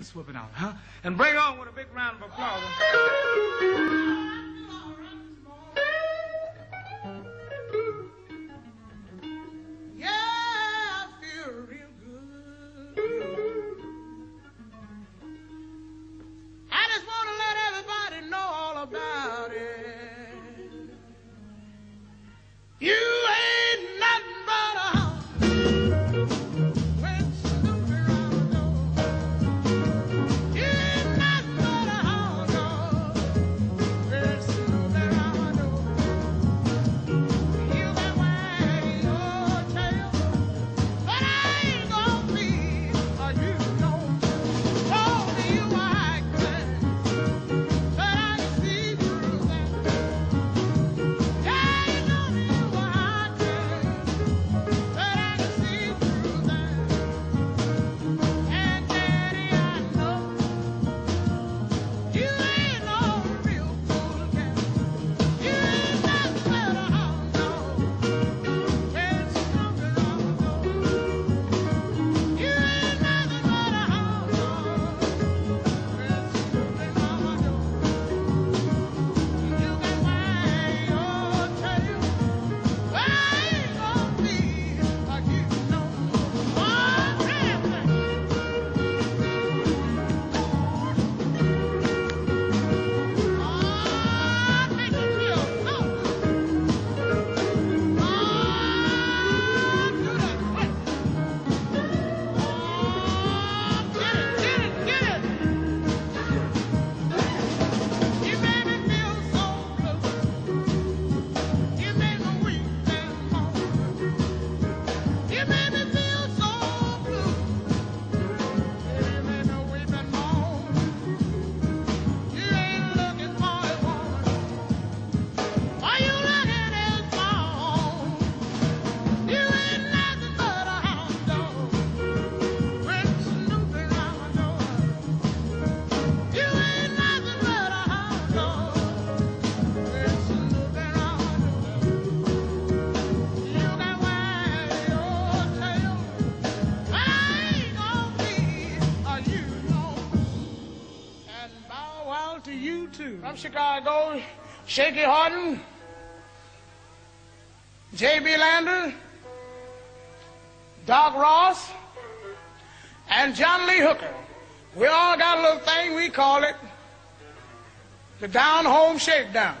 Let's out, huh? And bring on with a big round of applause. Chicago, Shaky Horton, J.B. Lander, Doc Ross, and John Lee Hooker. We all got a little thing, we call it the down home shakedown.